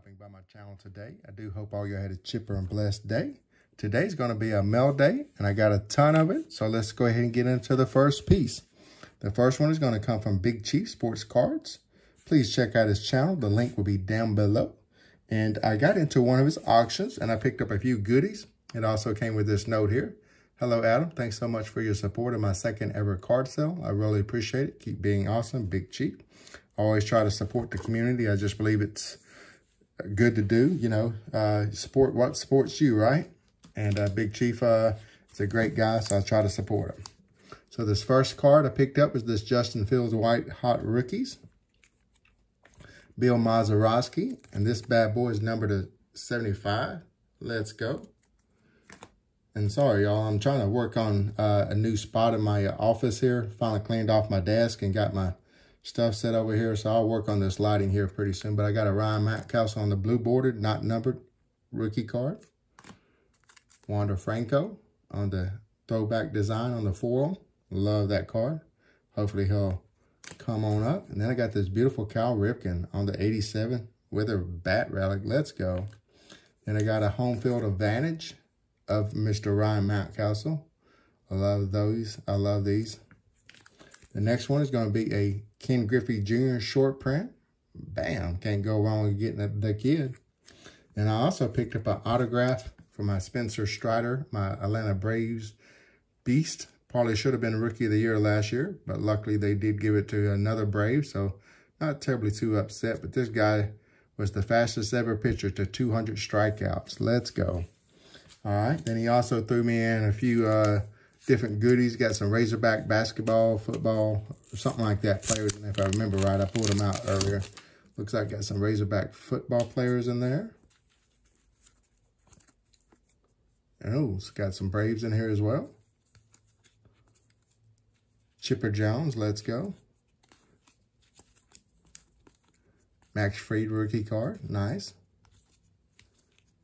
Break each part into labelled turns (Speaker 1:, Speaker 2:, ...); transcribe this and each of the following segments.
Speaker 1: stopping by my channel today. I do hope all y'all had a chipper and blessed day. Today's going to be a mail day, and I got a ton of it. So let's go ahead and get into the first piece. The first one is going to come from Big Chief Sports Cards. Please check out his channel. The link will be down below. And I got into one of his auctions, and I picked up a few goodies. It also came with this note here. Hello, Adam. Thanks so much for your support of my second ever card sale. I really appreciate it. Keep being awesome, Big Chief. always try to support the community. I just believe it's good to do, you know, uh, support what supports you, right? And uh, Big Chief uh, is a great guy, so I try to support him. So this first card I picked up was this Justin Fields White Hot Rookies. Bill Mazeroski. And this bad boy is numbered to 75. Let's go. And sorry, y'all, I'm trying to work on uh, a new spot in my office here. Finally cleaned off my desk and got my stuff set over here. So I'll work on this lighting here pretty soon. But I got a Ryan Mountcastle on the blue bordered, not numbered rookie card. Wander Franco on the throwback design on the foil. Love that card. Hopefully he'll come on up. And then I got this beautiful Cal Ripken on the 87 with a bat relic. Let's go. And I got a home field advantage of Mr. Ryan Mountcastle. I love those. I love these. The next one is going to be a Ken Griffey Jr. short print. Bam. Can't go wrong with getting the, the kid. And I also picked up an autograph for my Spencer Strider, my Atlanta Braves beast. Probably should have been Rookie of the Year last year, but luckily they did give it to another Brave, so not terribly too upset. But this guy was the fastest ever pitcher to 200 strikeouts. Let's go. All right. Then he also threw me in a few uh, different goodies. Got some Razorback basketball, football, or something like that players. And if I remember right, I pulled them out earlier. Looks like got some Razorback football players in there. Oh, it's got some Braves in here as well. Chipper Jones, let's go. Max Fried rookie card, nice.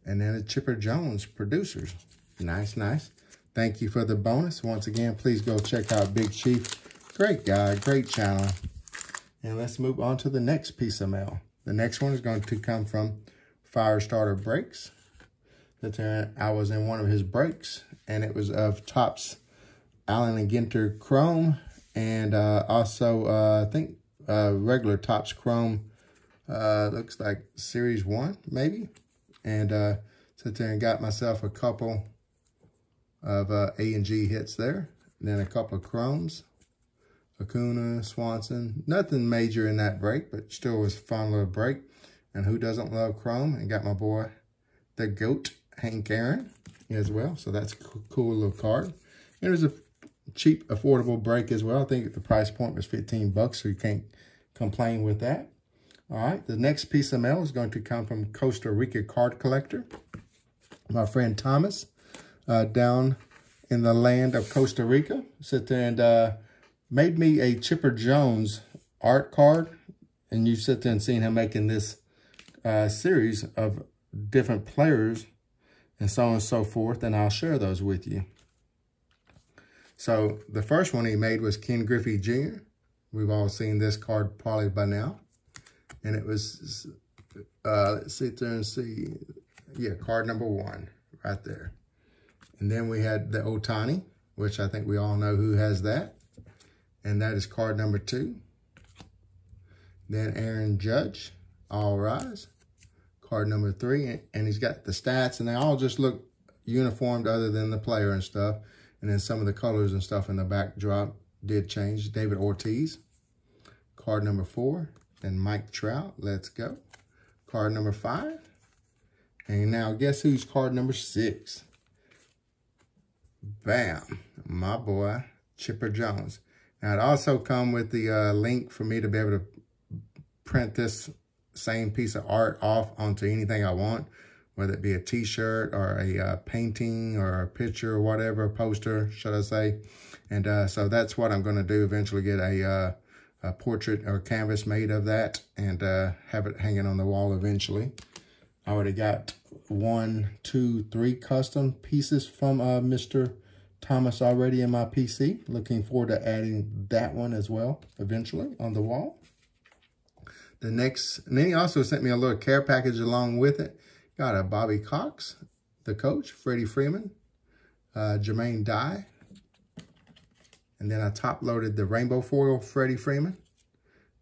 Speaker 1: And then a Chipper Jones producers. Nice, nice. Thank you for the bonus. Once again, please go check out Big Chief. Great guy, great channel. And let's move on to the next piece of mail. The next one is going to come from Firestarter Breaks. That I was in one of his breaks, and it was of Topps Allen and Ginter Chrome, and uh, also uh, I think uh, regular Topps Chrome. Uh, looks like Series One, maybe. And uh, sit there and got myself a couple of uh, A and G hits there. And then a couple of chromes. Acuna, Swanson. Nothing major in that break, but still was a fun little break. And who doesn't love chrome? And got my boy, the GOAT, Hank Aaron, as well. So that's a cool little card. And it was a cheap, affordable break as well. I think the price point was 15 bucks, so you can't complain with that. All right, the next piece of mail is going to come from Costa Rica Card Collector. My friend Thomas uh, down in the land of Costa Rica. Sit there and uh, made me a Chipper Jones art card. And you sit there and seen him making this uh, series of different players and so on and so forth. And I'll share those with you. So the first one he made was Ken Griffey Jr. We've all seen this card probably by now. And it was, uh, let's sit there and see. Yeah, card number one right there. And then we had the Ohtani, which I think we all know who has that. And that is card number two. Then Aaron Judge, all rise. Card number three. And he's got the stats, and they all just look uniformed other than the player and stuff. And then some of the colors and stuff in the backdrop did change. David Ortiz, card number four. And Mike Trout, let's go. Card number five. And now guess who's card number six? Bam, my boy, Chipper Jones. Now, it also come with the uh, link for me to be able to print this same piece of art off onto anything I want, whether it be a t-shirt or a uh, painting or a picture or whatever, a poster, should I say. And uh, so that's what I'm going to do, eventually get a, uh, a portrait or canvas made of that and uh, have it hanging on the wall eventually. I already got one, two, three custom pieces from uh, Mr. Thomas already in my PC. Looking forward to adding that one as well eventually on the wall. The next, and then he also sent me a little care package along with it. Got a Bobby Cox, the coach, Freddie Freeman, uh, Jermaine Dye. And then I top loaded the rainbow foil Freddie Freeman.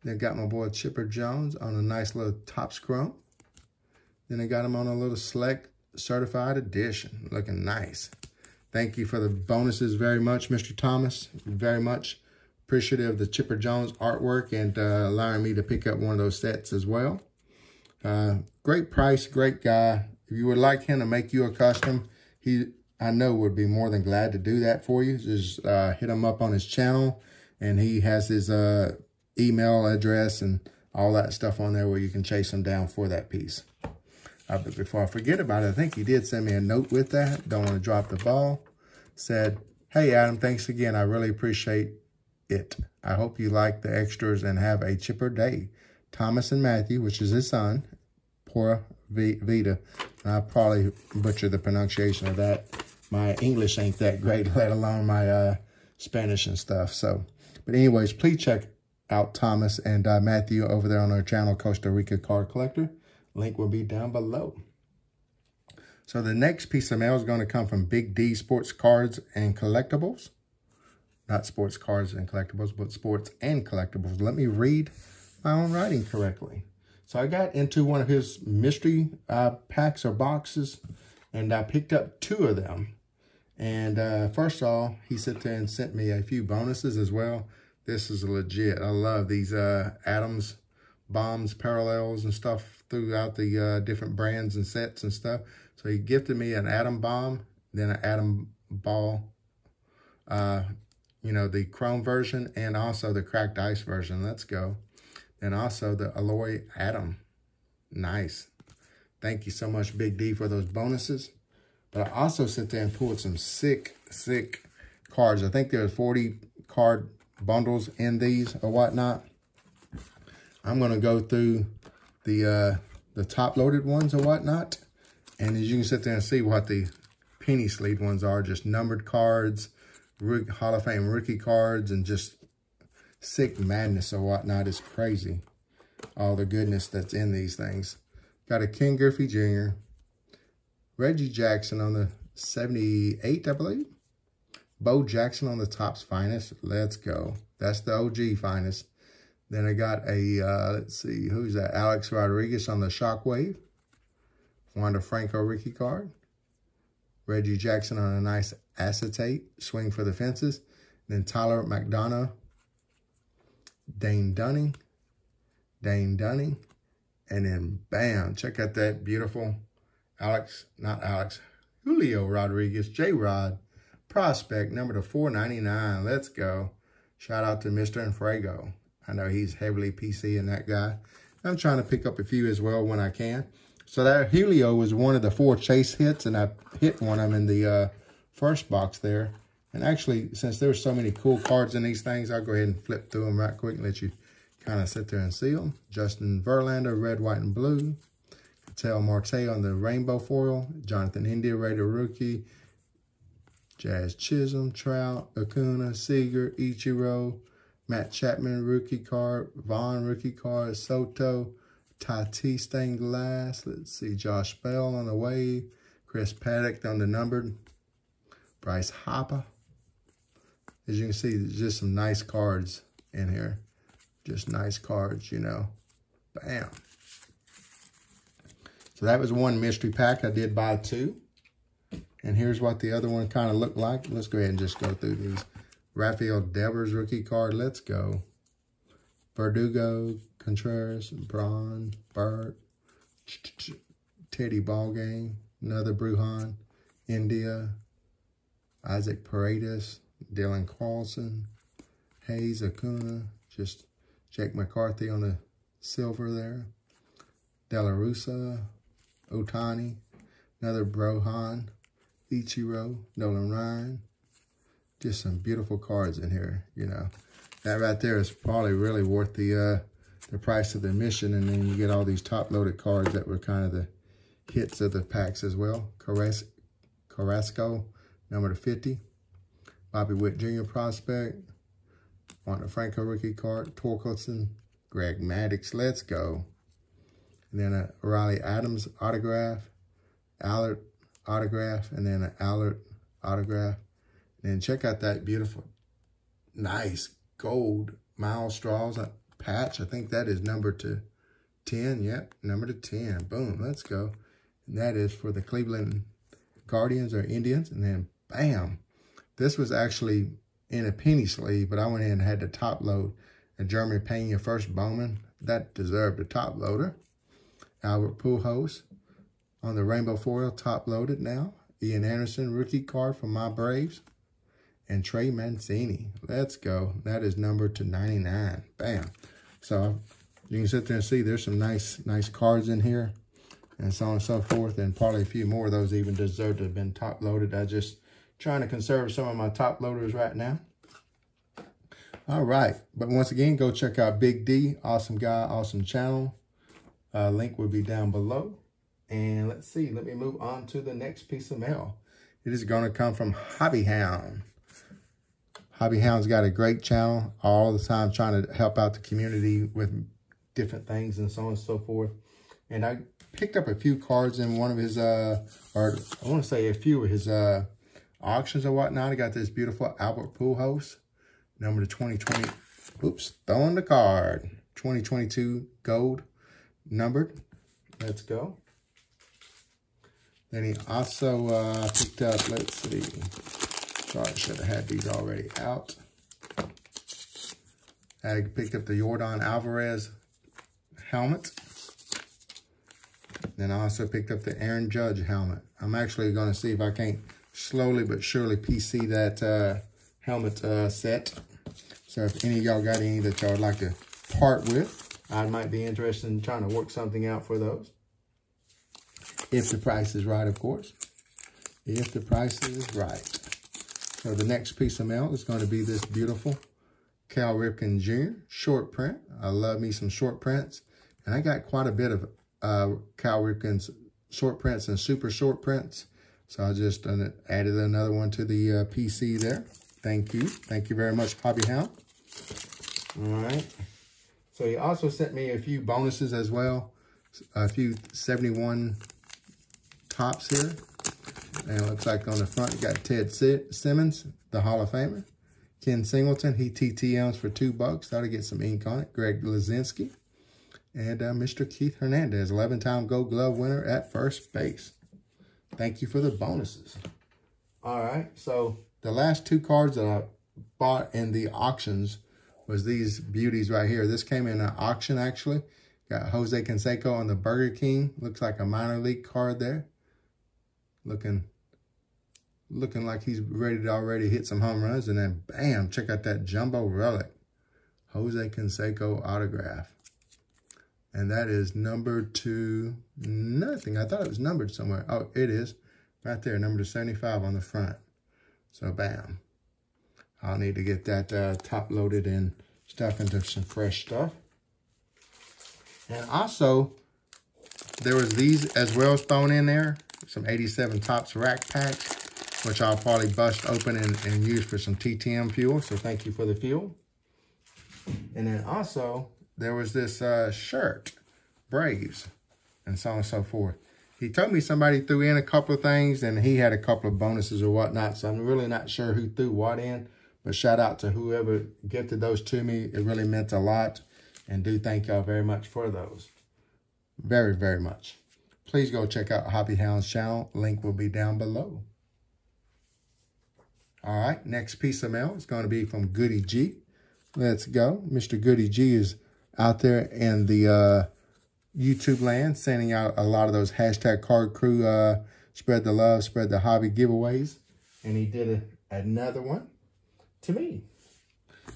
Speaker 1: Then got my boy Chipper Jones on a nice little top Chrome. Then I got him on a little select certified edition, looking nice. Thank you for the bonuses very much, Mr. Thomas. Very much appreciative of the Chipper Jones artwork and uh, allowing me to pick up one of those sets as well. Uh, great price, great guy. If you would like him to make you a custom, he I know would be more than glad to do that for you. Just uh, hit him up on his channel, and he has his uh, email address and all that stuff on there where you can chase him down for that piece. Uh, but before I forget about it, I think he did send me a note with that. Don't want to drop the ball. Said, hey, Adam, thanks again. I really appreciate it. I hope you like the extras and have a chipper day. Thomas and Matthew, which is his son, Pura Vida. I probably butchered the pronunciation of that. My English ain't that great, let alone my uh, Spanish and stuff. So, but anyways, please check out Thomas and uh, Matthew over there on our channel, Costa Rica Card Collector. Link will be down below. So the next piece of mail is going to come from Big D Sports Cards and Collectibles. Not sports cards and collectibles, but sports and collectibles. Let me read my own writing correctly. So I got into one of his mystery uh, packs or boxes, and I picked up two of them. And uh, first of all, he there and sent me a few bonuses as well. This is legit. I love these uh, Adams bombs, parallels, and stuff throughout the uh, different brands and sets and stuff. So he gifted me an Atom bomb, then an Atom ball, uh, you know, the chrome version, and also the cracked ice version. Let's go and also the Alloy Atom. Nice. Thank you so much, Big D, for those bonuses. But I also sit there and pulled some sick, sick cards. I think there's 40 card bundles in these or whatnot. I'm going to go through the uh, the top-loaded ones or whatnot. And as you can sit there and see what the penny sleeve ones are, just numbered cards, Hall of Fame rookie cards, and just sick madness or whatnot is crazy. All the goodness that's in these things. Got a Ken Griffey Jr., Reggie Jackson on the 78, I believe. Bo Jackson on the Topps Finest. Let's go. That's the OG Finest. Then I got a, uh, let's see, who's that? Alex Rodriguez on the Shockwave. Wander Franco Ricky card. Reggie Jackson on a nice acetate. Swing for the fences. Then Tyler McDonough Dane Dunning, Dane Dunning, and then bam, check out that beautiful Alex, not Alex, Julio Rodriguez, J-Rod, prospect number to 499. Let's go. Shout out to Mr. Enfuego. I know he's heavily PC in that guy. I'm trying to pick up a few as well when I can. So that Julio was one of the four chase hits, and I hit one of them in the uh, first box there. And actually, since there's so many cool cards in these things, I'll go ahead and flip through them right quick and let you kind of sit there and see them. Justin Verlander, red, white, and blue. Ketel Marte on the rainbow foil. Jonathan India, Raider rookie. Jazz Chisholm, Trout, Acuna, Seager, Ichiro, Matt Chapman rookie card, Vaughn rookie card, Soto, Tati stained glass. Let's see, Josh Bell on the wave, Chris Paddack on the numbered, Bryce Harper, as you can see, there's just some nice cards in here. Just nice cards, you know. Bam. So that was one mystery pack. I did buy two. And here's what the other one kind of looked like. Let's go ahead and just go through these. Rafael Devers rookie card. Let's go. Verdugo, Contreras, Braun, Burt, Teddy Ballgame, another Brujan, India, Isaac Paredes, Dylan Carlson, Hayes, Acuna, just Jake McCarthy on the silver there. De La Russa, Ohtani, another Brujan, Ichiro, Nolan Ryan. Just some beautiful cards in here, you know. That right there is probably really worth the uh, the price of the mission. And then you get all these top-loaded cards that were kind of the hits of the packs as well. Carrasco, number to 50. Bobby Witt Jr. prospect. Wander Franco rookie card. Torkelson Greg Maddux, let's go. And then a Riley Adams autograph, Allard autograph, and then an Allard autograph. And check out that beautiful, nice gold Myles Straw patch. I think that is number to 10. Yep, number to 10. Boom, let's go. And that is for the Cleveland Guardians or Indians. And then bam, this was actually in a penny sleeve, but I went in and had the top load. And Jeremy Pena, first Bowman, that deserved a top loader. Albert Pujols on the rainbow foil, top loaded now. Ian Anderson, rookie card for my Braves. And Trey Mancini. Let's go. That is number to 99. Bam. So you can sit there and see there's some nice, nice cards in here and so on and so forth. And probably a few more of those even deserve to have been top loaded. I just trying to conserve some of my top loaders right now. All right. But once again, go check out Big D. Awesome guy, awesome channel. Uh, link will be down below. And let's see. Let me move on to the next piece of mail. It is going to come from Hobby Hound. Hobby Hound's got a great channel all the time trying to help out the community with different things and so on and so forth. And I picked up a few cards in one of his, uh, or I want to say a few of his uh, auctions or whatnot. I got this beautiful Albert Pujols, number to 2020. Oops, throwing the card. 2022 gold numbered. Let's go. Then he also uh, picked up, let's see. I should have had these already out. I picked up the Yordan Alvarez helmet. Then I also picked up the Aaron Judge helmet. I'm actually going to see if I can't slowly but surely PC that uh, helmet uh, set. So if any of y'all got any that y'all would like to part with, I might be interested in trying to work something out for those. If the price is right, of course. If the price is right. So the next piece of mail is going to be this beautiful Cal Ripken Jr. short print. I love me some short prints. And I got quite a bit of uh, Cal Ripken's short prints and super short prints. So I just added another one to the uh, PC there. Thank you. Thank you very much, Hobby Hound. All right. So he also sent me a few bonuses as well. A few 71 Topps here. And it looks like on the front, you got Ted Simmons, the Hall of Famer. Ken Singleton, he TTMs for two bucks. Thought I'd get some ink on it. Greg Luzinski. And uh, Mr. Keith Hernandez, 11-time Gold Glove winner at first base. Thank you for the bonuses. All right, so the last two cards that I bought in the auctions was these beauties right here. This came in an auction, actually. Got Jose Canseco on the Burger King. Looks like a minor league card there. Looking looking like he's ready to already hit some home runs. And then, bam, check out that jumbo relic. Jose Canseco autograph. And that is number two, nothing. I thought it was numbered somewhere. Oh, it is. Right there, number 75 on the front. So, bam. I'll need to get that uh, top loaded and stuff into some fresh stuff. And also, there was these as well thrown in there. Some 87 Topps rack packs, which I'll probably bust open and, and use for some TTM fuel. So thank you for the fuel. And then also, there was this uh, shirt, Braves, and so on and so forth. He told me somebody threw in a couple of things, and he had a couple of bonuses or whatnot, so I'm really not sure who threw what in. But shout out to whoever gifted those to me. It really meant a lot. And do thank y'all very much for those. Very, very much. Please go check out Hobby Hound's channel. Link will be down below. All right, next piece of mail is going to be from Goody G. Let's go. Mr. Goody G is out there in the uh, YouTube land sending out a lot of those hashtag card crew uh, spread the love, spread the hobby giveaways. And he did a, another one to me.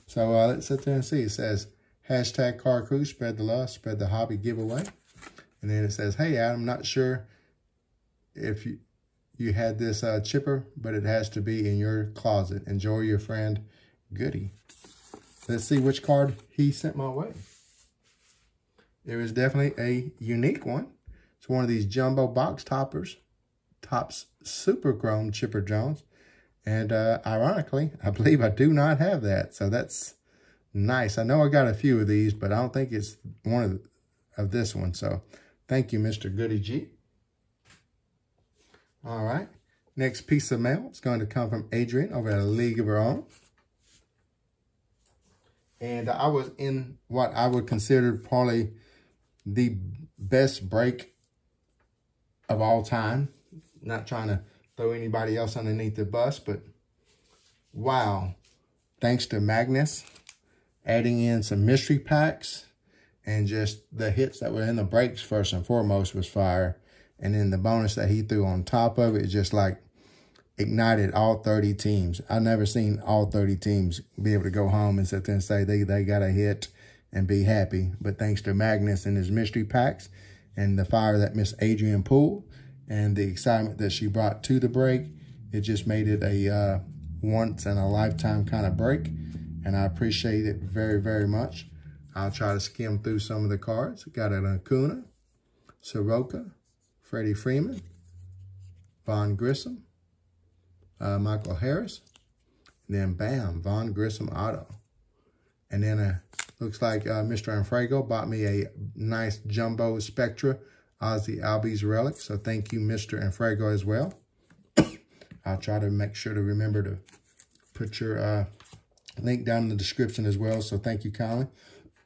Speaker 1: So uh, let's sit there and see. It says, hashtag car crew, spread the love, spread the hobby giveaway. And then it says, hey, Adam, not sure if you, you had this uh, chipper, but it has to be in your closet. Enjoy your friend, Goody. Let's see which card he sent my way. It was definitely a unique one. It's one of these jumbo box toppers. Topps Super Chrome Chipper Jones. And uh, ironically, I believe I do not have that. So that's nice. I know I got a few of these, but I don't think it's one of, of this one. So thank you, Mr. Goody G. All right. Next piece of mail is going to come from Adrian over at League of Her Own. And I was in what I would consider probably the best break of all time. Not trying to throw anybody else underneath the bus, but wow. Thanks to Magnus adding in some mystery packs and just the hits that were in the breaks first and foremost was fire. And then the bonus that he threw on top of it just like ignited all 30 teams. I've never seen all 30 teams be able to go home and sit there and say they, they got a hit and be happy. But thanks to Magnus and his mystery packs and the fire that Miss Adrian pulled and the excitement that she brought to the break, it just made it a uh, once in a lifetime kind of break. And I appreciate it very, very much. I'll try to skim through some of the cards. Got an Acuna, Soroka, Freddie Freeman, Vaughn Grissom, uh, Michael Harris, and then bam, Vaughn Grissom Auto. And then uh, looks like uh, Mr. Enfuego bought me a nice jumbo Spectra Ozzy Albies relic. So thank you, Mr. Enfuego, as well. I'll try to make sure to remember to put your uh, link down in the description as well. So thank you kindly.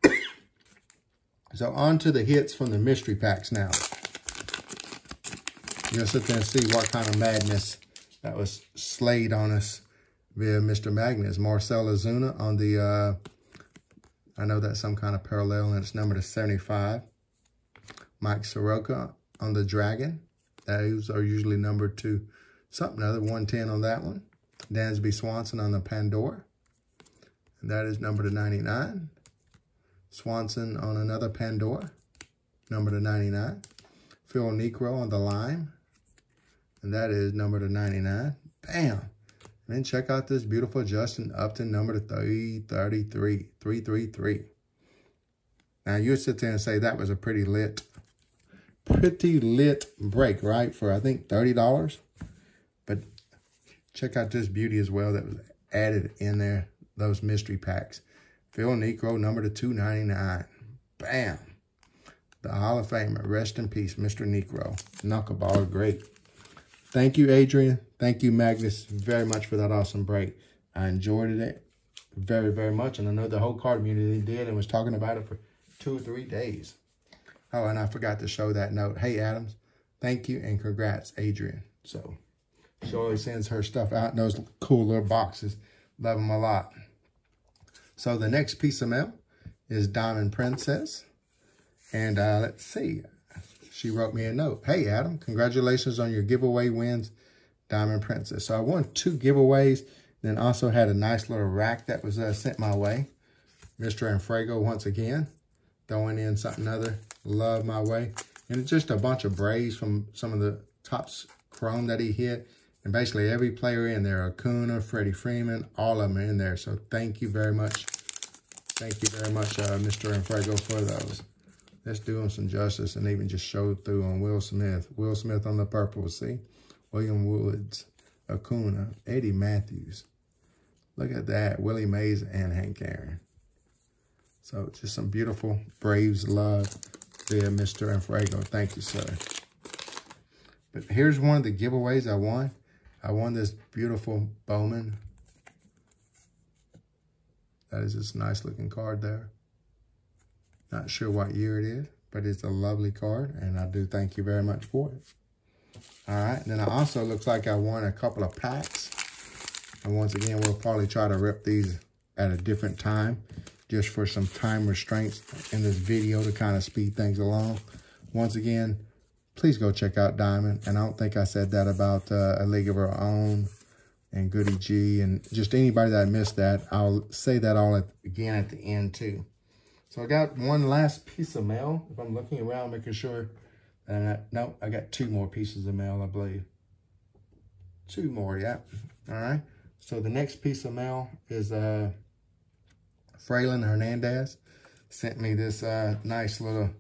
Speaker 1: so on to the hits from the mystery packs now. You'll sit there and see what kind of madness that was slayed on us via Mr. Magnus. Marcell Ozuna on the, uh, I know that's some kind of parallel, and it's number to 75. Mike Soroka on the Dragon. Those are usually numbered to something other, 110 on that one. Dansby Swanson on the Pandora. And that is number to 99. Swanson on another Pandora, number to 99. Phil Niekro on the Lime, and that is number to 99. Bam! And then check out this beautiful Justin Upton number to 333, 333. Now, you sit there and say that was a pretty lit, pretty lit break, right? For, I think, $30. But check out this beauty as well that was added in there, those mystery packs. Phil Niekro, number to 299. Bam! The Hall of Famer. Rest in peace, Mr. Niekro. Knuckleball, great. Thank you, Adrian. Thank you, Magnus, very much for that awesome break. I enjoyed it very, very much. And I know the whole card community did and was talking about it for two or three days. Oh, and I forgot to show that note. Hey, Adams, thank you and congrats, Adrian. So she always sends her stuff out in those cool little boxes. Love them a lot. So the next piece of mail is Diamond Princess. And uh, let's see she wrote me a note. Hey, Adam, congratulations on your giveaway wins, Diamond Princess. So I won two giveaways, then also had a nice little rack that was uh, sent my way. Mr. Enfuego once again, throwing in something other. Love my way. And it's just a bunch of braids from some of the Topps chrome that he hit. And basically every player in there, Acuna, Freddie Freeman, all of them in there. So thank you very much. Thank you very much, uh, Mr. Enfuego, for those. Let's do him some justice and even just show through on Will Smith. Will Smith on the purple, see? William Woods, Acuna, Eddie Mathews. Look at that, Willie Mays and Hank Aaron. So just some beautiful Braves love there, Mr. Enfuego. Thank you, sir. But here's one of the giveaways I won. I won this beautiful Bowman. That is this nice looking card there. Not sure what year it is, but it's a lovely card, and I do thank you very much for it. All right, then I also looks like I won a couple of packs. And once again, we'll probably try to rip these at a different time, just for some time restraints in this video to kind of speed things along. Once again, please go check out Diamond. And I don't think I said that about uh, A League of Her Own and Goody G and just anybody that missed that. I'll say that all at, again at the end too. So I got one last piece of mail. If I'm looking around, making sure. And I, no, I got two more pieces of mail, I believe. Two more, yeah. All right. So the next piece of mail is uh, Fraylin Hernandez. Sent me this uh, nice little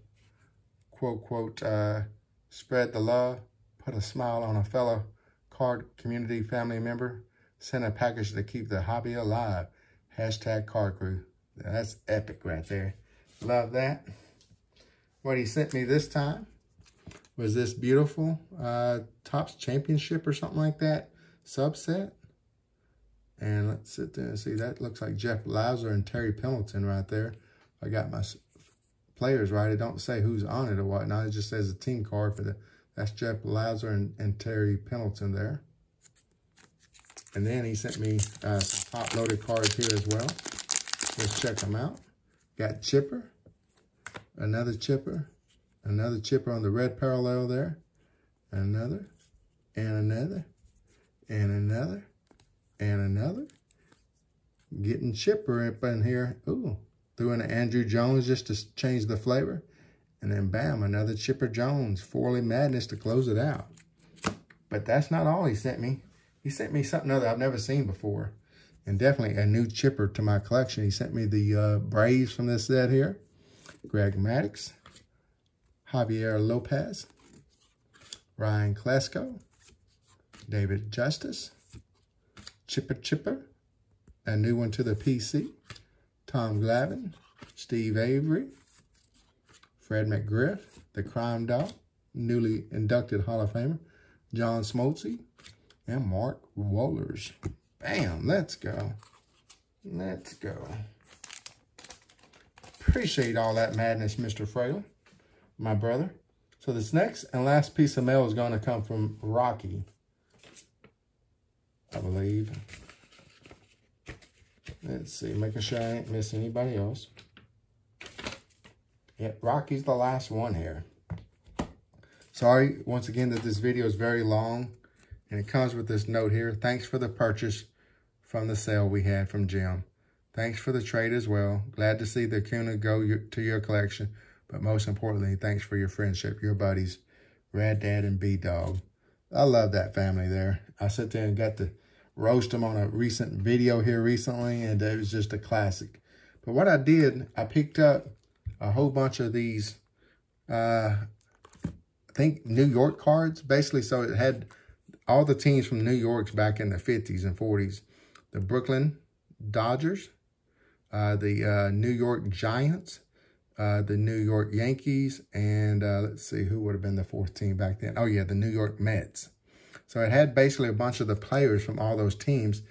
Speaker 1: quote, quote, uh, spread the love, put a smile on a fellow card community family member, send a package to keep the hobby alive. Hashtag card crew. That's epic right there. Love that. What he sent me this time was this beautiful uh, Topps Championship or something like that subset. And let's sit there and see. That looks like Jeff Blauser and Terry Pendleton right there. I got my players right. It don't say who's on it or whatnot. It just says a team card for the. That's Jeff Blauser and, and Terry Pendleton there. And then he sent me uh, some top-loaded cards here as well. Let's check them out. Got Chipper, another Chipper, another Chipper on the red parallel there, another, and another, and another, and another. Getting Chipper up in here. Ooh, threw in an Andruw Jones just to change the flavor. And then bam, another Chipper Jones, Four Madness to close it out. But that's not all he sent me. He sent me something other I've never seen before. And definitely a new chipper to my collection. He sent me the uh, Braves from this set here. Greg Maddux. Javier Lopez. Ryan Klesko. David Justice. Chipper Chipper. A new one to the PC. Tom Glavine. Steve Avery. Fred McGriff. The Crime Dog. Newly inducted Hall of Famer. John Smoltz and Mark Wohlers. Bam, let's go. Let's go. Appreciate all that madness, Mr. Fraley, my brother. So this next and last piece of mail is going to come from Rocky, I believe. Let's see, making sure I ain't missing anybody else. Yeah, Rocky's the last one here. Sorry, once again, that this video is very long. And it comes with this note here. Thanks for the purchase from the sale we had from Jim. Thanks for the trade as well. Glad to see the Acuna go to your collection. But most importantly, thanks for your friendship, your buddies, Rad Dad and B-Dog. I love that family there. I sat there and got to roast them on a recent video here recently, and it was just a classic. But what I did, I picked up a whole bunch of these, uh, I think New York cards, basically. So it had all the teams from New York's back in the 50s and 40s. The Brooklyn Dodgers, uh, the uh, New York Giants, uh, the New York Yankees, and uh, let's see, who would have been the fourth team back then? Oh, yeah, the New York Mets. So it had basically a bunch of the players from all those teams.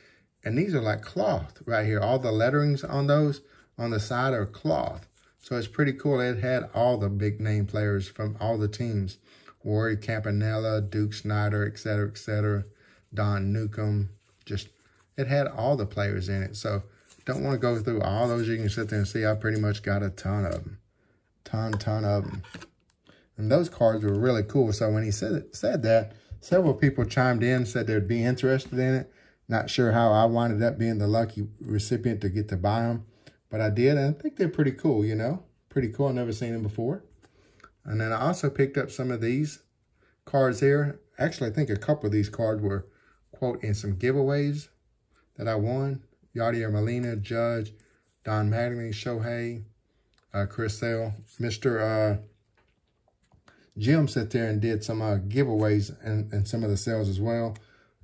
Speaker 1: And these are like cloth right here. All the letterings on those on the side are cloth. So it's pretty cool. It had all the big name players from all the teams. Warrior Campanella, Duke Snider, et cetera, et cetera, Don Newcombe. Just, it had all the players in it. So don't want to go through all those. You can sit there and see I pretty much got a ton of them. Ton, ton of them. And those cards were really cool. So when he said said that, several people chimed in, said they'd be interested in it. Not sure how I winded up being the lucky recipient to get to buy them. But I did, and I think they're pretty cool, you know. Pretty cool. I've never seen them before. And then I also picked up some of these cards here. Actually, I think a couple of these cards were, quote, in some giveaways that I won. Yadier Molina, Judge, Don Mattingly, Shohei, uh, Chris Sale. Mr. Uh, Jim sat there and did some uh, giveaways and, and some of the sales as well.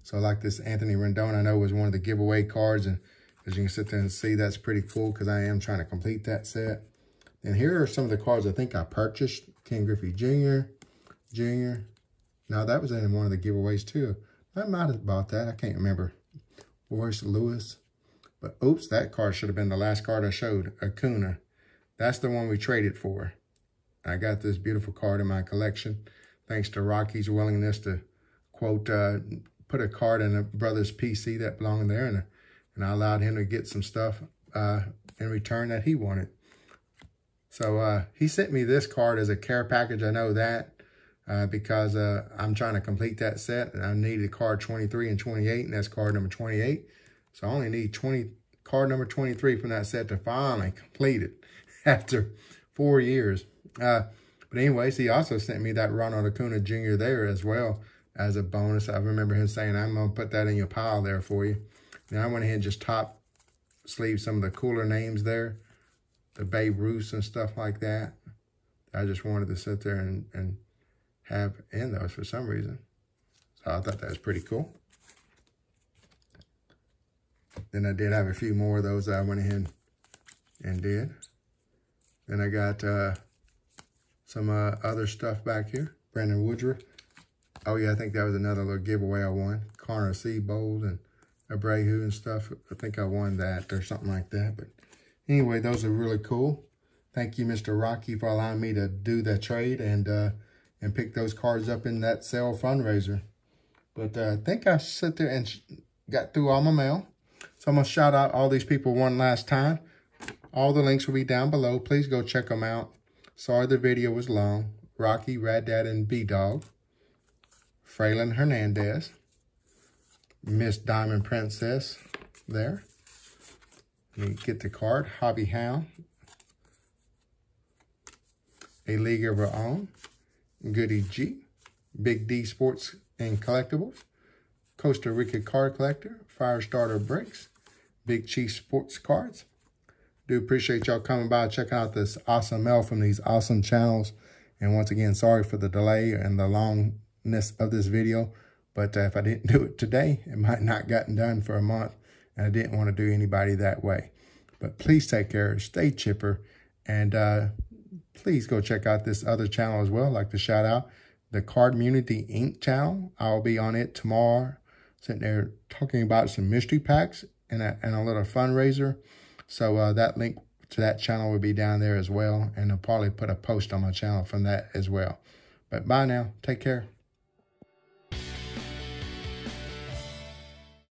Speaker 1: So like this Anthony Rendon, I know was one of the giveaway cards. And as you can sit there and see, that's pretty cool because I am trying to complete that set. And here are some of the cards I think I purchased Ken Griffey Jr., Jr. Now, that was in one of the giveaways, too. I might have bought that. I can't remember. Boris Lewis. But, oops, that card should have been the last card I showed. Acuna. That's the one we traded for. I got this beautiful card in my collection. Thanks to Rocky's willingness to, quote, uh, put a card in a brother's PC that belonged there. And, and I allowed him to get some stuff uh, in return that he wanted. So uh, he sent me this card as a care package. I know that uh, because uh, I'm trying to complete that set. And I needed card 23 and 28, and that's card number 28. So I only need 20 card number 23 from that set to finally complete it after four years. Uh, but anyways, he also sent me that Ronald Acuna Jr. there as well as a bonus. I remember him saying, I'm going to put that in your pile there for you. And I went ahead and just top sleeve some of the cooler names there the Babe Ruth and stuff like that. I just wanted to sit there and, and have in those for some reason. So I thought that was pretty cool. Then I did have a few more of those I went ahead and did. Then I got uh, some uh, other stuff back here. Brandon Woodruff. Oh, yeah, I think that was another little giveaway I won. Connor Seabold and Abreu and stuff. I think I won that or something like that. But anyway, those are really cool. Thank you, Mr. Rocky, for allowing me to do the trade and uh, and pick those cards up in that sale fundraiser. But uh, I think I sit there and got through all my mail. So I'm going to shout out all these people one last time. All the links will be down below. Please go check them out. Sorry the video was long. Rocky, Rad Dad, and B-Dog. Fraylin Hernandez. Miss Diamond Princess there. Let me get the card. Hobby Hound. A League of Her Own. Goody G. Big D Sports and Collectibles. Costa Rica Card Collector. Firestarter Breaks. Big Chief Sports Cards. Do appreciate y'all coming by, checking out this awesome mail from these awesome channels. And once again, sorry for the delay and the longness of this video. But uh, if I didn't do it today, it might not gotten done for a month. And I didn't want to do anybody that way. But please take care, stay chipper, and uh, please go check out this other channel as well. I'd like to shout out the Cardmunity Inc. channel. I'll be on it tomorrow, sitting there talking about some mystery packs and a, and a little fundraiser. So uh, that link to that channel will be down there as well. And I'll probably put a post on my channel from that as well. But bye now. Take care.